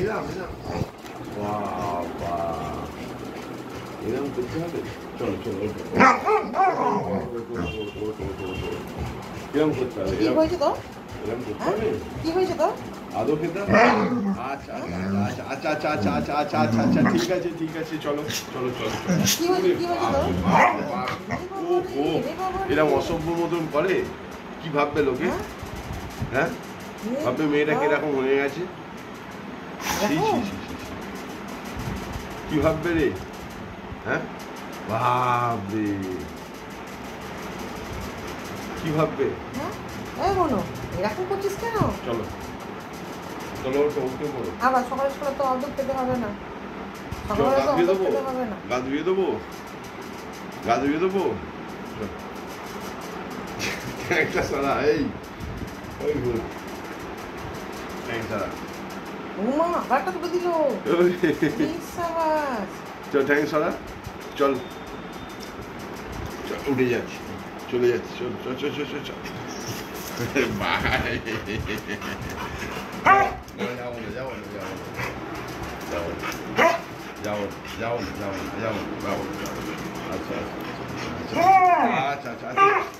এরাম বাবা এরম করতে হবে চলো চলো। এরম করতে হবে কি এরম হয়েছে তো এরম করতে হ্যাঁ? হবে কি হয়েছে তো আদৌ খেতে হবে? আচ্ছা আচ্ছা আচ্ছা আচ্ছা আচ্ছা আচ্ছা আচ্ছা আচ্ছা আচ্ছা ঠিক আছে ঠিক আছে চলো চলো চলো ও অসভ্য মতন করে কি ভাববে লোকে হ্যাঁ? হ্যাঁ ভাববে মেয়েটা কীরকম হয়ে গেছে। কি ভাববে রে হ্যাঁ ভাববে কি ভাববে হ্যাঁ এই বোনো এরকম করছিস কেন চলো চলো ওঠো উঠে পড়ো আবার সকালে সকালে তো অর্ধেক খেতে হবে না সকালে তো অর্ধেক খেতে হবে না গা ধুয়ে দেবো গা ধুয়ে দেবো একটা সারা এই ওই ভুল এক সারা উমা আবারটা তুলে দিল। চল ঠ্যাং সরা। চল। উঠে যাচ্ছি। চলে যাচ্ছি চল চল চল চল চল চল। হ্যাঁ। আচ্ছা আচ্ছা আচ্ছা হ্যাঁ। আচ্ছা আচ্ছা।, আচ্ছা।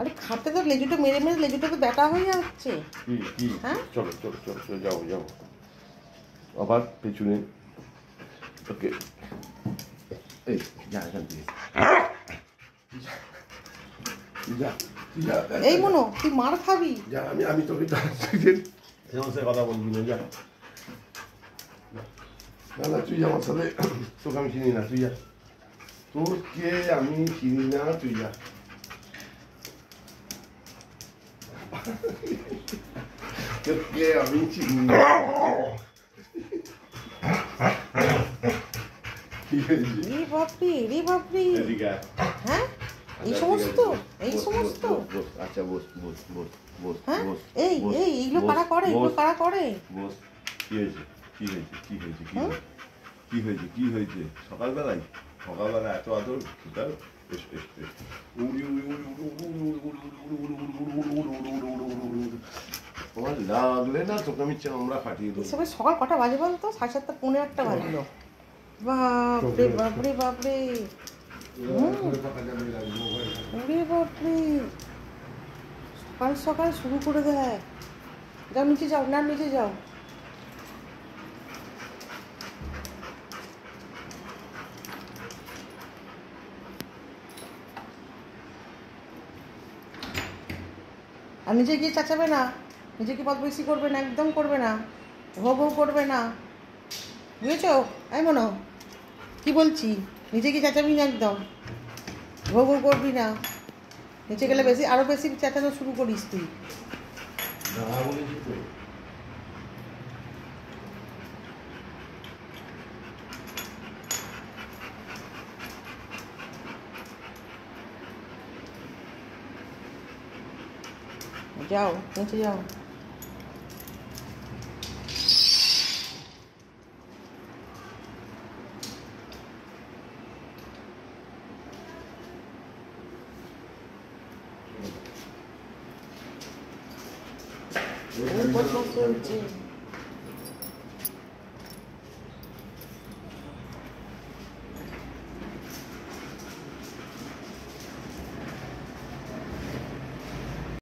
আরে খাতে তো লেজুটা মেরে মেরে লেজুটা তো ব্যথা হয়ে যাচ্ছে? হ্যাঁ? চলো চলো চলো চলো যাও যাও। আবার পেছনে। ওকে। এই যা এখান থেকে। তুই যা তুই যা। এই মনো তুই মার খাবি। যা আমি আমি তোকে সে কথা বলবি না যা। না না তুই যা আমার সাথে। তোকে আমি চিনি না তুই যা। তোরকে আমি চিনি না তুই যা তোরকে আমি চিনি না এই সমস্ত এই সমস্ত আচ্ছা বস বস বস বস বস এই এই এইগুলো কারা করে এগুলো কারা করে বস কি হয়েছে কি হয়েছে কি হয়েছে কি হয়েছে কি হয়েছে সকালবেলায় সকালবেলা এত আদর তার তোমার লাগলে না তোকে আমি চামড়া ফাটিয়ে দেবো সবাই সকাল কটা বাজে বলতো সাড়ে সাতটা পনেরো একটা বাজলো বাপরে বাপরে বাপরে ওরে বাপরে সকাল সকাল শুরু করে দেয় যাও নিচে যাও না নিচে যাও আর নিজে গিয়ে চাচাবে না। নিজে কি বদবেশি করবে না, একদম করবে না। হো ভো করবে না। বুঝেছ? আমি মনো কি বলছি? নিজে গিয়ে চেঁচাবি না একদম। হো ভো করবি না। নিচে গেলে বেশি আরও বেশি চেঁচানো শুরু করিস তুই। Tchau. नीचे tchau. Eu não